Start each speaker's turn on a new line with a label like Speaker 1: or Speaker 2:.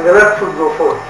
Speaker 1: And the rest would go forth.